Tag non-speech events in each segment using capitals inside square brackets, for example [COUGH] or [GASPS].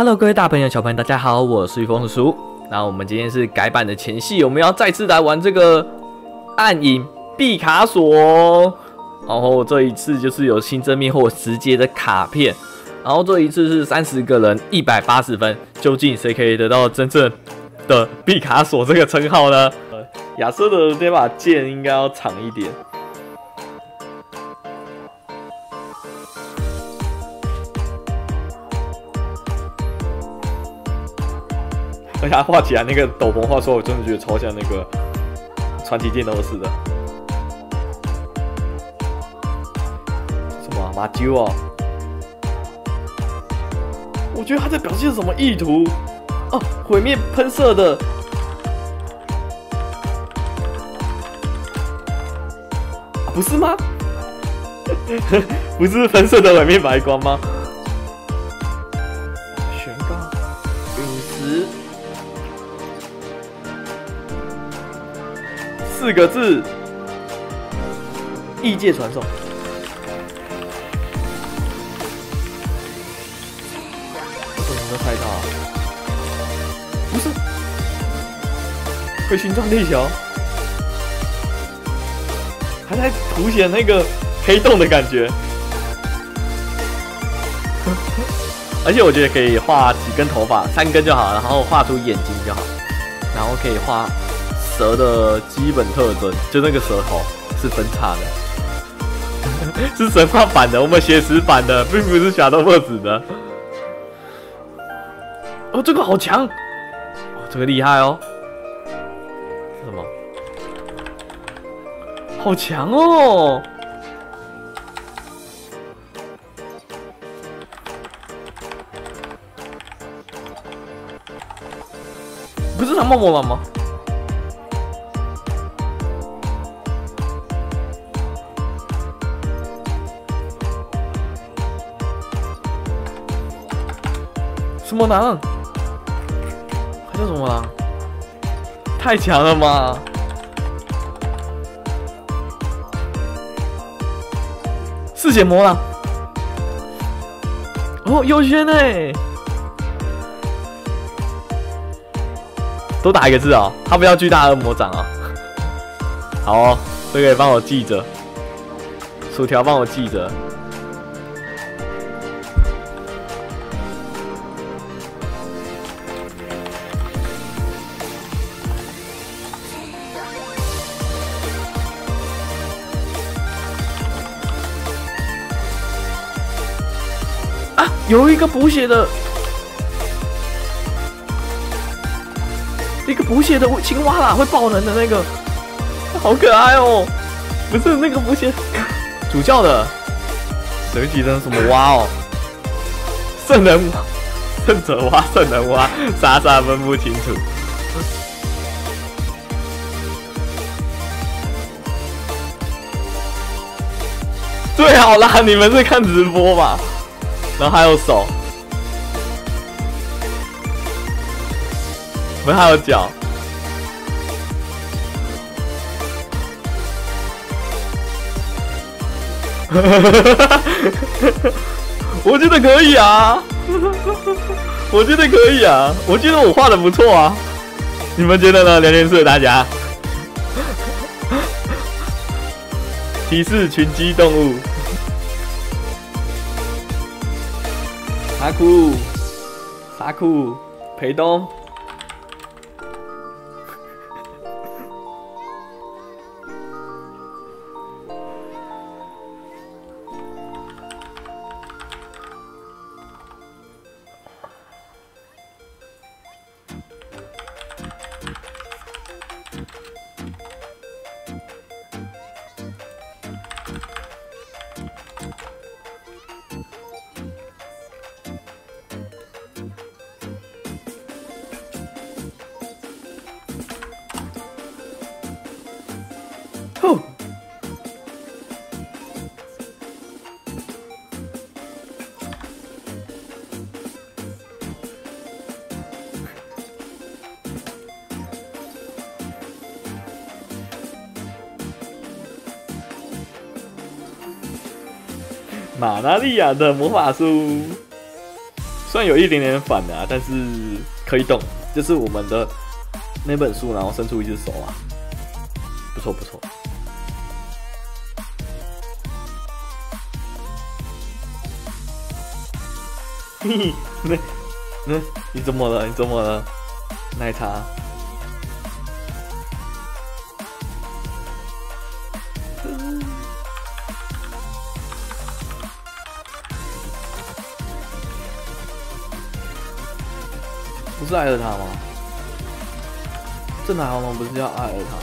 Hello，各位大朋友、小朋友，大家好，我是玉峰叔叔。那我们今天是改版的前戏，我们要再次来玩这个暗影毕卡索。然后这一次就是有新增密或直接的卡片。然后这一次是三十个人，一百八十分，究竟谁可以得到真正的毕卡索这个称号呢？呃，亚瑟的这把剑应该要长一点。而且他画起来那个斗篷画出来，我真的觉得超像那个传奇剑斗士的。什么马鸠啊？我觉得他在表现什么意图？哦，毁灭喷射的。不是吗？[LAUGHS] 不是喷射的毁灭白光吗？四个字，异界传送。我怎么没猜到啊？不是，会形状地球，还在凸显那个黑洞的感觉。[LAUGHS] 而且我觉得可以画几根头发，三根就好，然后画出眼睛就好，然后可以画。蛇的基本特征，就那个舌头是分叉的，[LAUGHS] 是神话版的，我们写实版的，并不是侠盗墨子的。哦，这个好强，哦，这个厉害哦。什么？好强哦！不是长默默吗？什么狼？他叫什么狼？太强了吗？四血魔狼。哦，优轩呢？都打一个字哦，他不要巨大恶魔掌啊。[LAUGHS] 好哦，这个帮我记着，薯条帮我记着。有一个补血的，一个补血的青蛙啦，会爆能的那个，好可爱哦！不是那个补血主教的，神奇的什么蛙哦？[LAUGHS] 圣人圣者蛙，圣人蛙，傻傻分不清楚。最好啦，你们是看直播吧？然后还有手，不是还有脚，哈哈哈我觉得可以啊，[LAUGHS] 我觉得可以啊，我觉得我画的不错啊，你们觉得呢？连连岁大家，[LAUGHS] 提示群居动物。阿酷，阿酷，裴东。玛纳利亚的魔法书，虽然有一点点反的、啊，但是可以懂，就是我们的那本书，然后伸出一只手啊，不错不错。[LAUGHS] 嘿嘿，那那你怎么了？你怎么了？奶茶。是艾尔塔吗？这奶黄龙不是叫艾尔塔吗？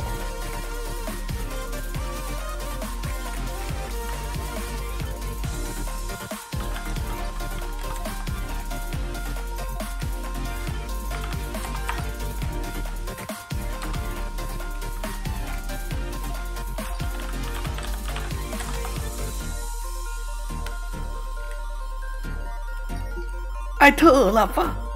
艾特尔拉法。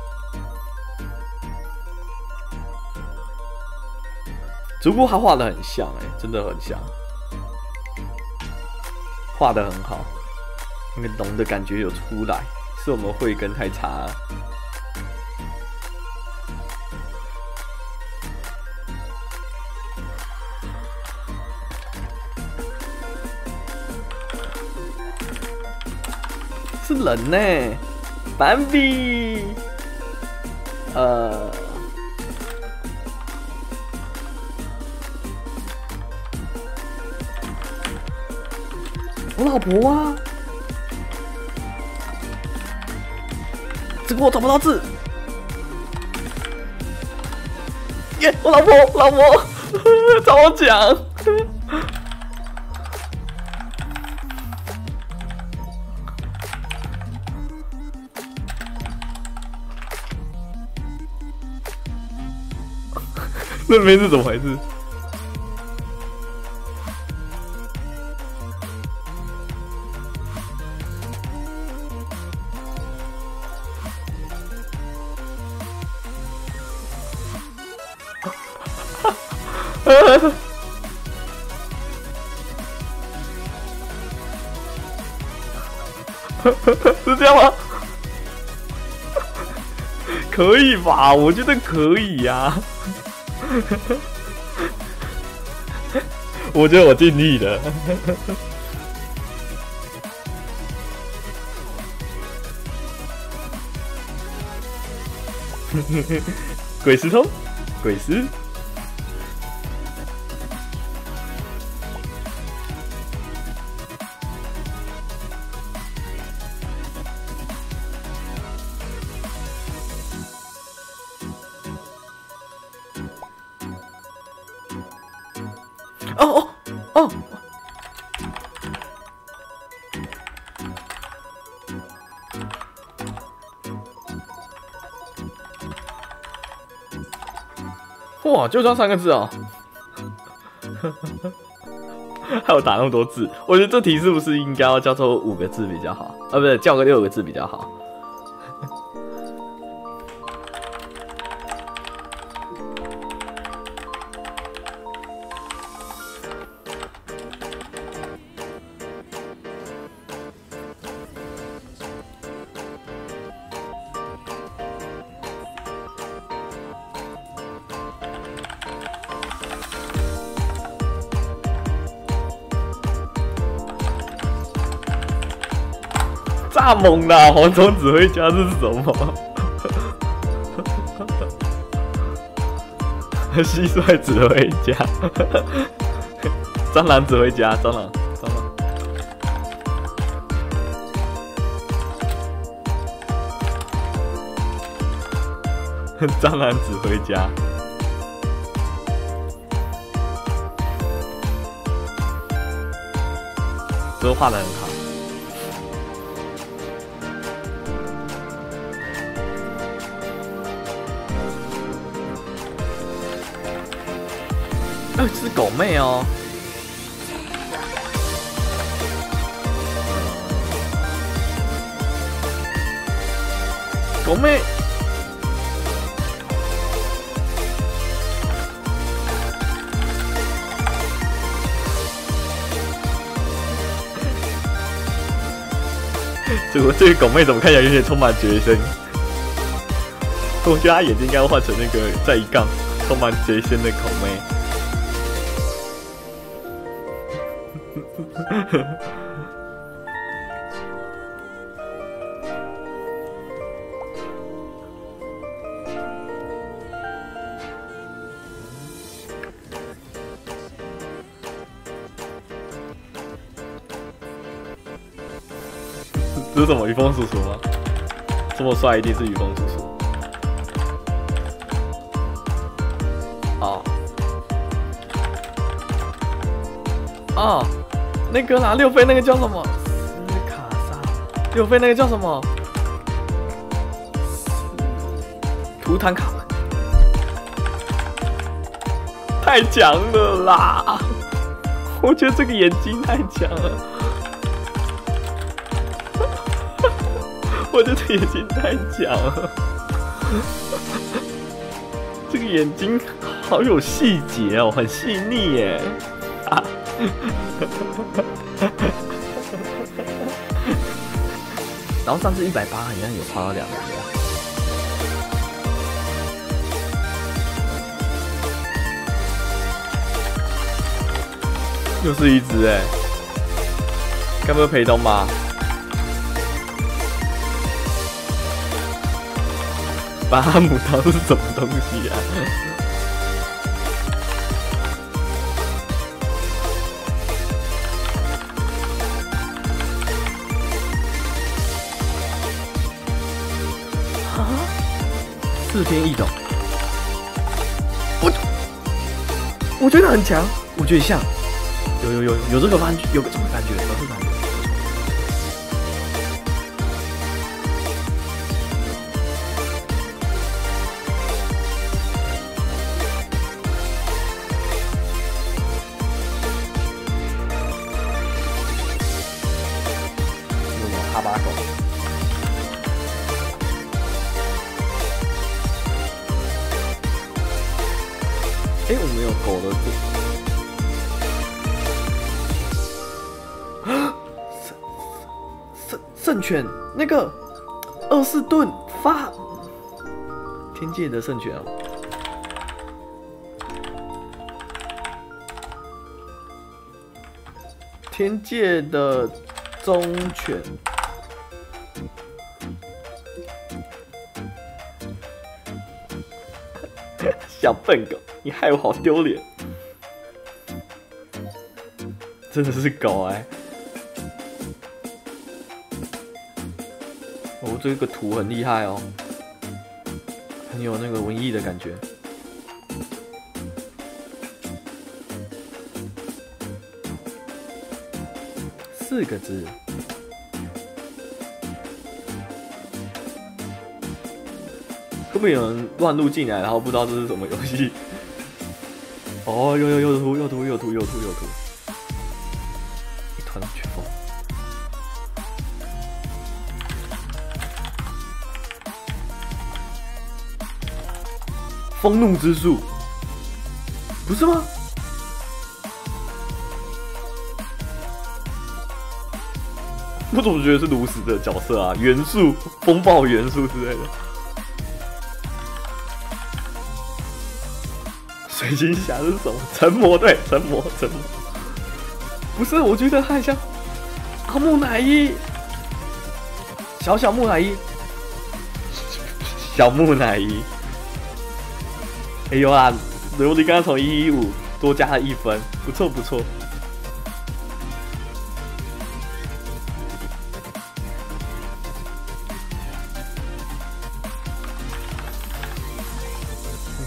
只不过他画的很像，哎，真的很像，画的很好，那个龙的感觉有出来，是我们慧根太差了。是人呢，斑比，呃。我老婆啊！这个我找不到字。耶！我老婆，老婆，找我讲。[LAUGHS] 那名字怎么回事？[LAUGHS] 是这样吗？[LAUGHS] 可以吧？我觉得可以呀。[LAUGHS] 我觉得我尽力了。鬼石头，鬼石。哇，就这三个字哦！[LAUGHS] 还有打那么多字，我觉得这题是不是应该要叫做五个字比较好？啊，不是，叫个六个字比较好。炸猛啦！蝗虫指挥家这是什么？[LAUGHS] 蟋蟀指挥家，蟑螂指挥家，蟑螂，蟑螂，蟑螂指挥家，都画的很好。是狗妹哦，狗妹，[LAUGHS] 这个这个狗妹怎么看起来有点充满决心？我觉得她眼睛应该换成那个在一杠充满贼仙的狗妹。[LAUGHS] 这是什么？雨风叔叔吗？这么帅，一定是雨风叔叔。哦，哦，那个啦，六飞那个叫什么？斯卡莎。六飞那个叫什么？图坦卡。太强了啦！我觉得这个眼睛太强了。[LAUGHS] 我觉得眼睛太强了，这个眼睛好有细节哦，很细腻耶！[LAUGHS] 然后上次一百八好像有花了两只，又是一只哎，该不会陪东吧？巴哈姆刀是什么东西？啊！四天一抖，我我觉得很强，我觉得像，有有有有这个感觉，有个这种感觉，有这个感觉。那个二四顿发天界的圣犬啊！天界的忠犬。[LAUGHS] 小笨狗，你害我好丢脸！真的是狗哎！这个图很厉害哦，很有那个文艺的感觉。四个字。会不会有人乱入进来，然后不知道这是什么游戏？哦，有有有图有图有图有图有图，一团旋风，风怒之术，不是吗？我怎么觉得是炉石的角色啊？元素，风暴元素之类的。水晶侠是什么？成魔对，成魔，成魔。不是，我觉得他像阿木乃伊，小小木乃伊，小木乃伊。哎呦啊，琉璃刚刚从一一五多加了一分，不错不错。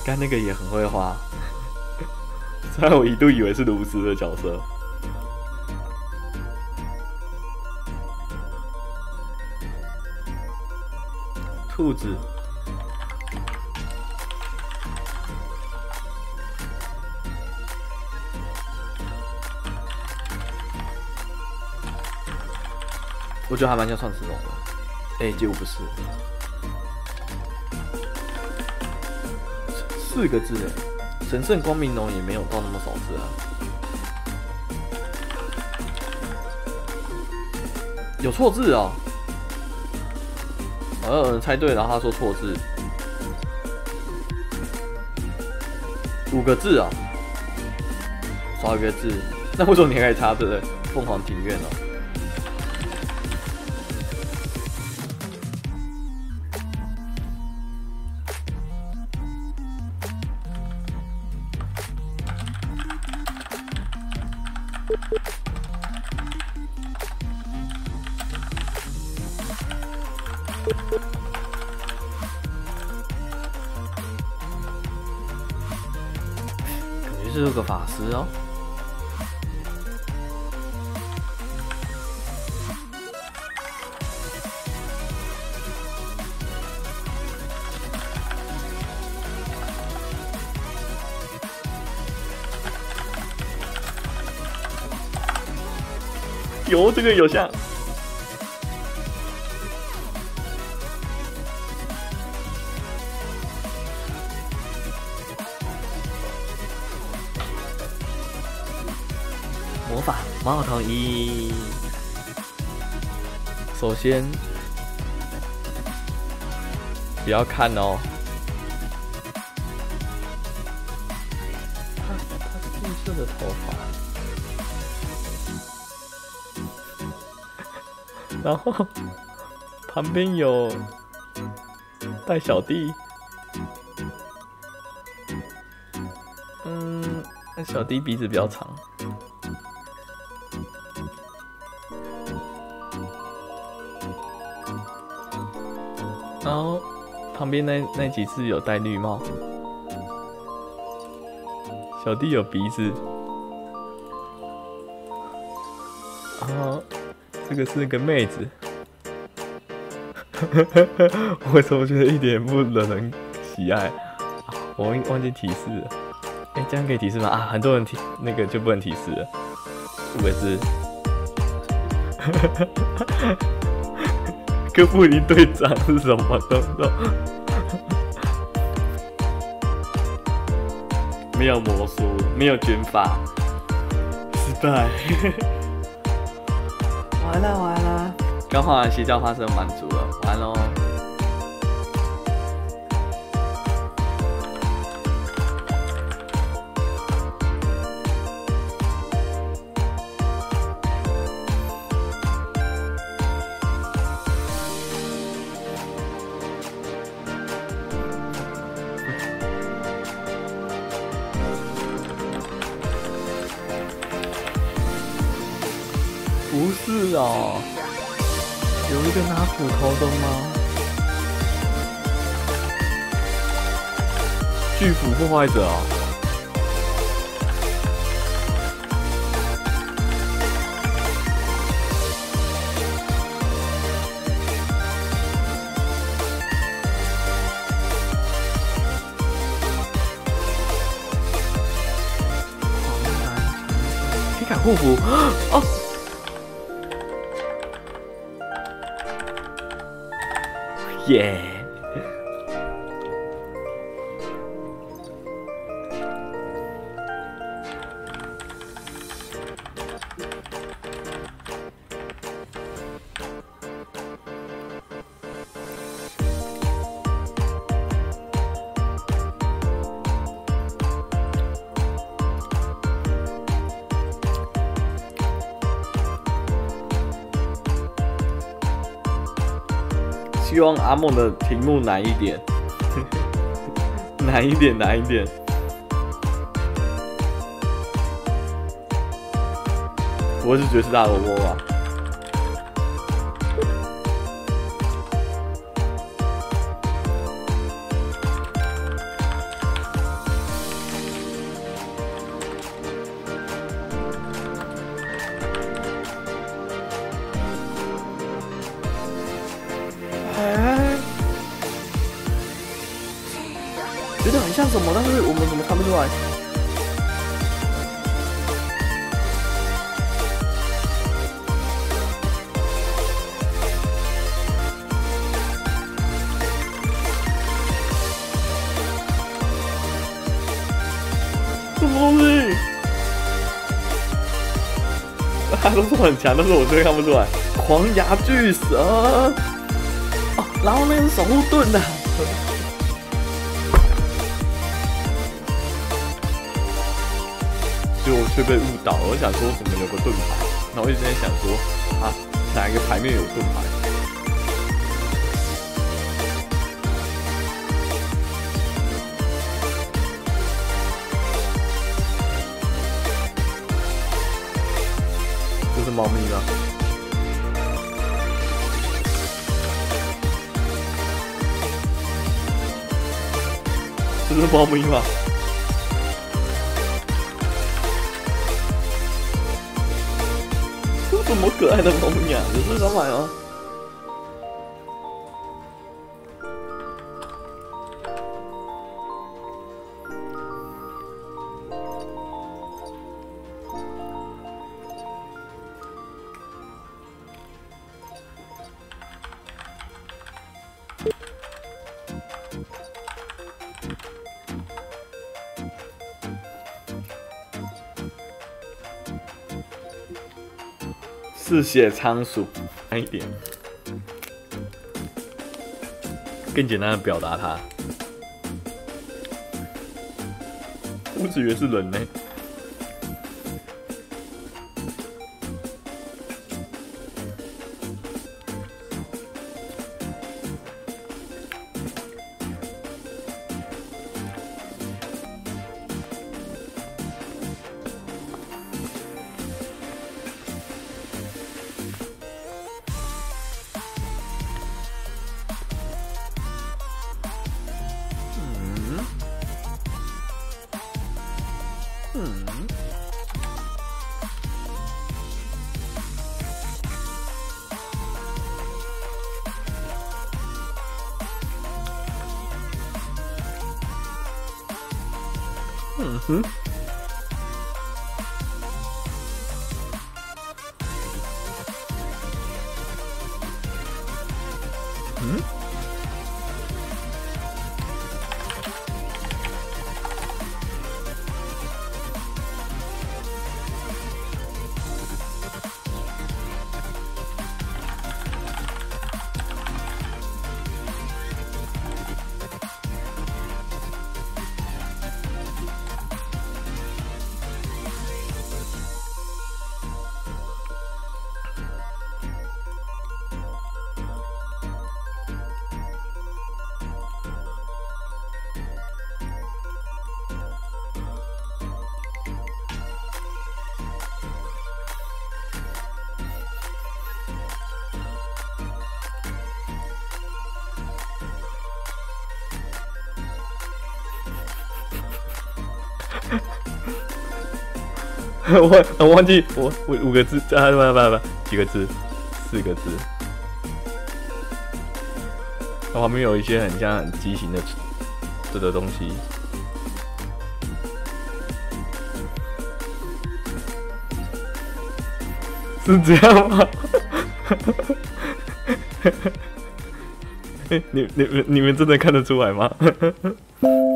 刚那个也很会画。[LAUGHS] 虽然我一度以为是卢斯的角色，兔子，我觉得还蛮像创世龙的，哎，结果不是，四个字哎。神圣光明龙也没有到那么少字啊，有错字哦，好像有人猜对，然后他说错字，五个字啊，少一个字，那为什么你还可以插着凤凰庭院哦？是个法师哦。有这个有像。魔法猫头鹰，首先不要看哦。他他绿色的头发，[LAUGHS] 然后旁边有带小弟，嗯，那小弟鼻子比较长。旁边那那几只有戴绿帽，小弟有鼻子，然后这个是个妹子，[LAUGHS] 我怎么觉得一点不惹人喜爱？我忘忘记提示了，哎，这样可以提示吗？啊，很多人提那个就不能提示了，五个字。哥布林队长是什么东东？没有魔术，没有卷发，失败。[LAUGHS] 完了完了，刚画完邪教花生满足了，完喽。是哦，有一个拿斧头的吗？巨斧破坏者 [GASPS] 哦。皮卡护符哦。耶！希望阿梦的题目难一点，[LAUGHS] 难一点，难一点。我是爵士大萝卜吧？像什么，但是我们怎么看不出来？什么东西？他都是很强，但是我真的看不出来。狂牙巨蛇。哦，然后那个是守护盾的。就却被误导。我想说怎么有个盾牌，然后一直在想说啊，哪一个牌面有盾牌？这是猫咪吗？这是猫咪吗？这什么可爱的猫咪啊？这是什嗜血仓鼠，慢一点，更简单的表达它。我只以为是人呢。嗯。嗯 [LAUGHS] 我我忘记我五五个字啊不不不几个字四个字，旁边有一些很像很畸形的这个东西，是这样吗？[LAUGHS] 你你们你们真的看得出来吗？[LAUGHS]